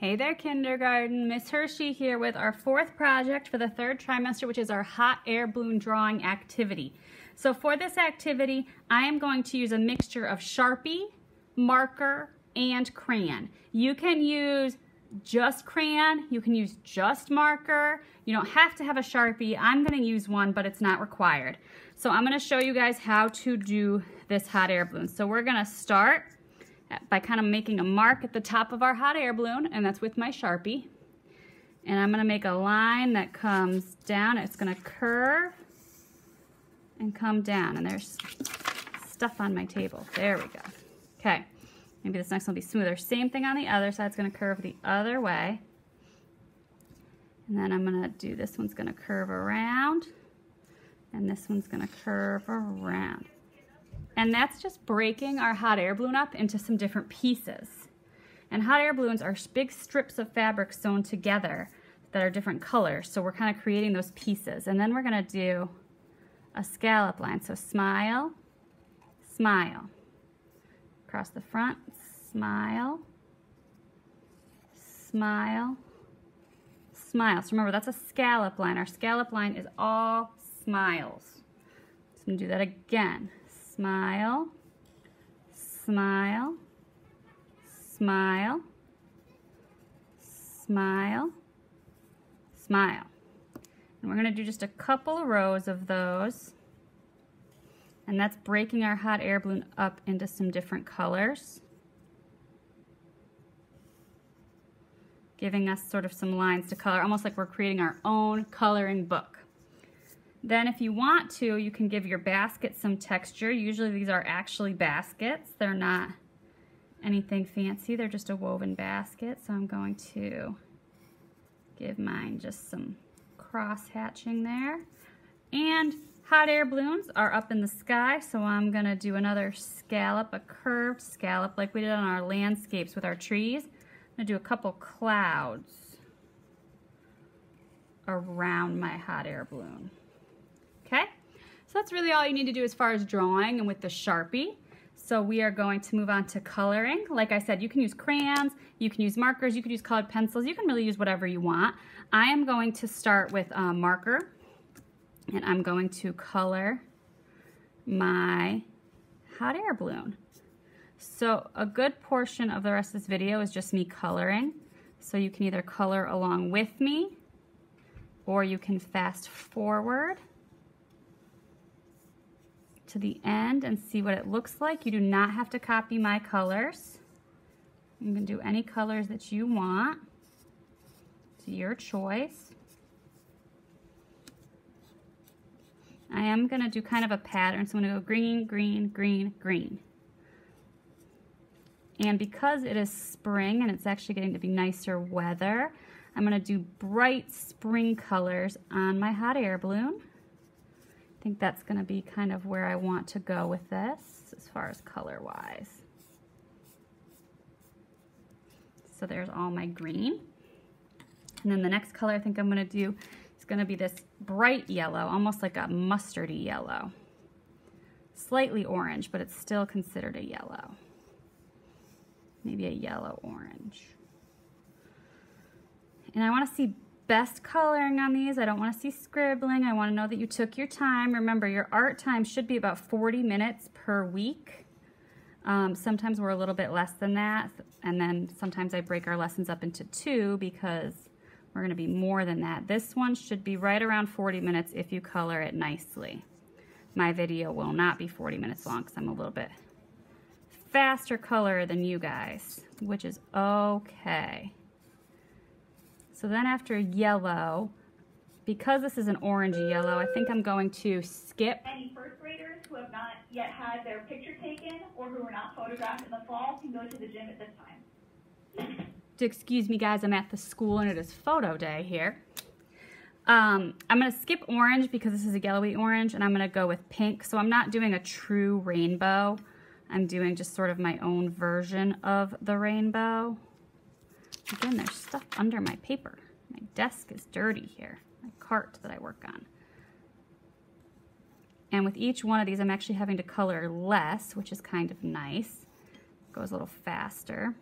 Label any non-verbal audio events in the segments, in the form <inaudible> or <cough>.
Hey there kindergarten, Miss Herche here with our fourth project for the third trimester which is our hot air balloon drawing activity. So for this activity I am going to use a mixture of Sharpie, marker, and crayon. You can use just crayon, you can use just marker, you don't have to have a Sharpie. I'm going to use one but it's not required. So I'm going to show you guys how to do this hot air balloon. So we're going to start by kind of making a mark at the top of our hot air balloon, and that's with my Sharpie. And I'm gonna make a line that comes down. It's gonna curve and come down. And there's stuff on my table. There we go. Okay, maybe this next one will be smoother. Same thing on the other side. It's gonna curve the other way. And then I'm gonna do, this one's gonna curve around. And this one's gonna curve around. And that's just breaking our hot air balloon up into some different pieces. And hot air balloons are big strips of fabric sewn together that are different colors. So we're kind of creating those pieces. And then we're gonna do a scallop line. So smile, smile. Across the front, smile, smile, smile. So remember, that's a scallop line. Our scallop line is all smiles. So I'm gonna do that again smile, smile, smile, smile, smile. And we're going to do just a couple of rows of those. And that's breaking our hot air balloon up into some different colors. Giving us sort of some lines to color, almost like we're creating our own coloring book. Then if you want to, you can give your basket some texture. Usually these are actually baskets. They're not anything fancy. They're just a woven basket. So I'm going to give mine just some cross hatching there. And hot air balloons are up in the sky, so I'm gonna do another scallop, a curved scallop like we did on our landscapes with our trees. I'm gonna do a couple clouds around my hot air balloon? So that's really all you need to do as far as drawing and with the Sharpie. So we are going to move on to coloring. Like I said, you can use crayons, you can use markers, you can use colored pencils, you can really use whatever you want. I am going to start with a marker and I'm going to color my hot air balloon. So a good portion of the rest of this video is just me coloring. So you can either color along with me or you can fast forward to the end and see what it looks like. You do not have to copy my colors. You can do any colors that you want. It's your choice. I am going to do kind of a pattern, so I'm going to go green, green, green, green. And because it is spring and it's actually getting to be nicer weather, I'm going to do bright spring colors on my hot air balloon. I think that's going to be kind of where I want to go with this as far as color-wise. So there's all my green. And then the next color I think I'm going to do is going to be this bright yellow, almost like a mustardy yellow. Slightly orange, but it's still considered a yellow. Maybe a yellow orange. And I want to see best coloring on these. I don't want to see scribbling. I want to know that you took your time. Remember, your art time should be about 40 minutes per week. Um, sometimes we're a little bit less than that, and then sometimes I break our lessons up into two because we're going to be more than that. This one should be right around 40 minutes if you color it nicely. My video will not be 40 minutes long because I'm a little bit faster color than you guys, which is okay. So then after yellow, because this is an orangey yellow, I think I'm going to skip. Any first graders who have not yet had their picture taken or who were not photographed in the fall can go to the gym at this time. Excuse me guys, I'm at the school and it is photo day here. Um, I'm going to skip orange because this is a yellowy orange and I'm going to go with pink. So I'm not doing a true rainbow. I'm doing just sort of my own version of the rainbow. Again, there's stuff under my paper. My desk is dirty here, my cart that I work on. And with each one of these, I'm actually having to color less, which is kind of nice. It goes a little faster.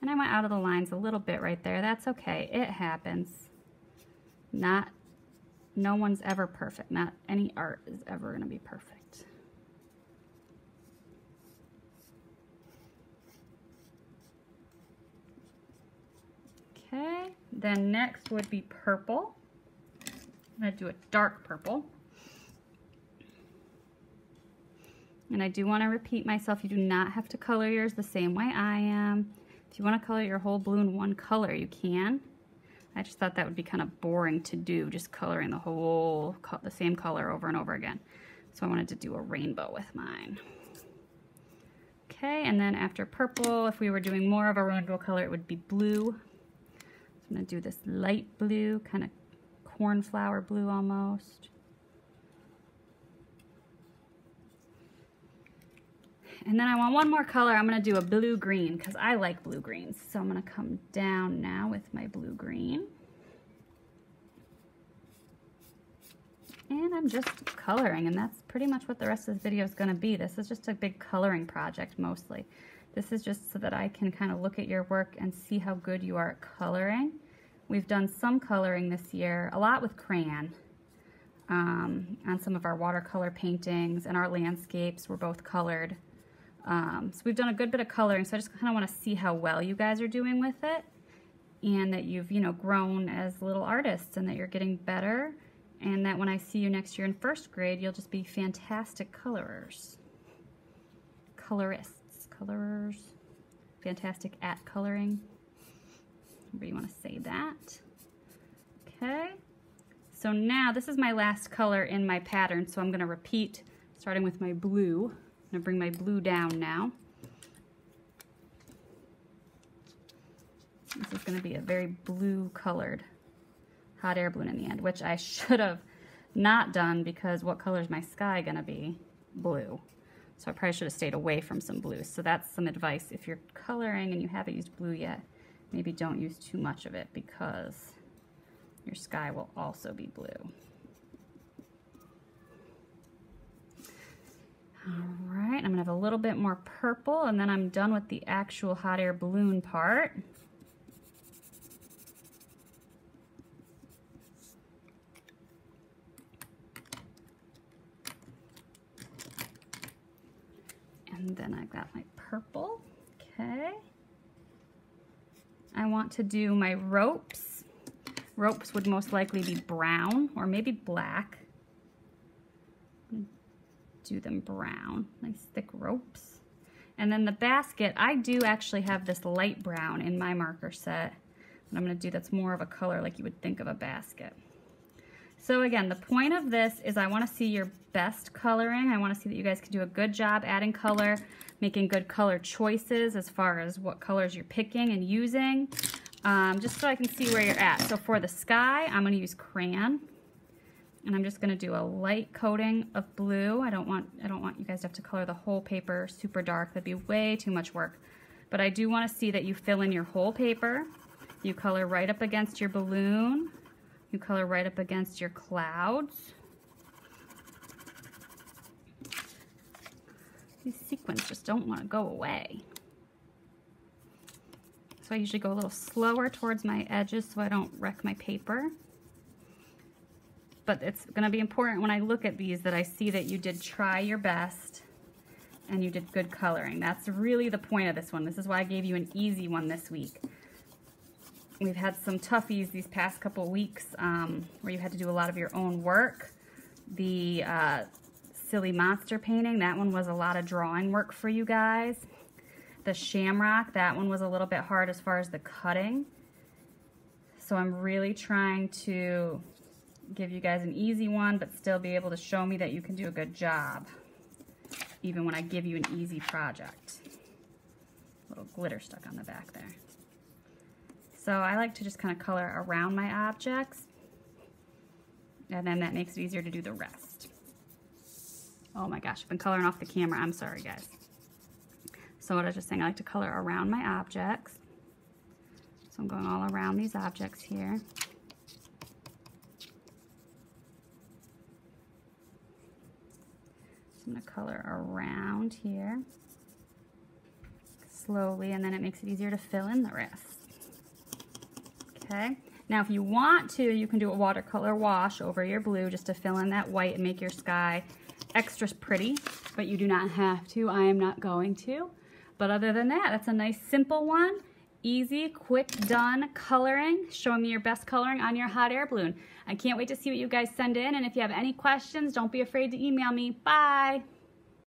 And I went out of the lines a little bit right there. That's okay. It happens. Not, no one's ever perfect. Not any art is ever going to be perfect. Okay, then next would be purple. I'm going to do a dark purple. And I do want to repeat myself, you do not have to color yours the same way I am. If you want to color your whole blue in one color, you can. I just thought that would be kind of boring to do, just coloring the whole, the same color over and over again. So I wanted to do a rainbow with mine. Okay, and then after purple, if we were doing more of a rainbow color, it would be blue. I'm going to do this light blue, kind of cornflower blue almost. And then I want one more color. I'm going to do a blue-green because I like blue-greens. So I'm going to come down now with my blue-green. And I'm just coloring, and that's pretty much what the rest of this video is going to be. This is just a big coloring project mostly. This is just so that I can kind of look at your work and see how good you are at coloring. We've done some coloring this year, a lot with crayon, um, on some of our watercolor paintings, and our landscapes were both colored. Um, so we've done a good bit of coloring, so I just kind of want to see how well you guys are doing with it and that you've, you know, grown as little artists and that you're getting better and that when I see you next year in first grade, you'll just be fantastic colorers. Colorists, colorers, fantastic at coloring, however you want to say that. Okay, so now this is my last color in my pattern, so I'm going to repeat starting with my blue I'm going to bring my blue down now. This is going to be a very blue colored hot air balloon in the end, which I <laughs> should have not done because what color is my sky going to be? Blue. So I probably should have stayed away from some blues. So that's some advice. If you're coloring and you haven't used blue yet, maybe don't use too much of it because your sky will also be blue. All right, I'm gonna have a little bit more purple and then I'm done with the actual hot air balloon part. And then I've got my purple, okay. I want to do my ropes. Ropes would most likely be brown or maybe black do them brown. Nice thick ropes. And then the basket, I do actually have this light brown in my marker set. And I'm gonna do that's more of a color like you would think of a basket. So again, the point of this is I wanna see your best coloring. I wanna see that you guys can do a good job adding color, making good color choices as far as what colors you're picking and using, um, just so I can see where you're at. So for the sky, I'm gonna use crayon and I'm just gonna do a light coating of blue. I don't want I don't want you guys to have to color the whole paper super dark. That'd be way too much work. But I do wanna see that you fill in your whole paper. You color right up against your balloon. You color right up against your clouds. These sequins just don't wanna go away. So I usually go a little slower towards my edges so I don't wreck my paper but it's going to be important when I look at these that I see that you did try your best and you did good coloring. That's really the point of this one. This is why I gave you an easy one this week. We've had some toughies these past couple weeks um, where you had to do a lot of your own work. The uh, silly monster painting, that one was a lot of drawing work for you guys. The shamrock, that one was a little bit hard as far as the cutting. So I'm really trying to give you guys an easy one, but still be able to show me that you can do a good job, even when I give you an easy project. A little glitter stuck on the back there. So I like to just kind of color around my objects, and then that makes it easier to do the rest. Oh my gosh, I've been coloring off the camera. I'm sorry, guys. So what I was just saying, I like to color around my objects. So I'm going all around these objects here. I'm going to color around here. slowly and then it makes it easier to fill in the rest. Okay, now if you want to, you can do a watercolor wash over your blue just to fill in that white and make your sky extra pretty, but you do not have to. I am not going to. But other than that, that's a nice simple one. Easy, quick, done coloring, showing me your best coloring on your hot air balloon. I can't wait to see what you guys send in, and if you have any questions, don't be afraid to email me. Bye!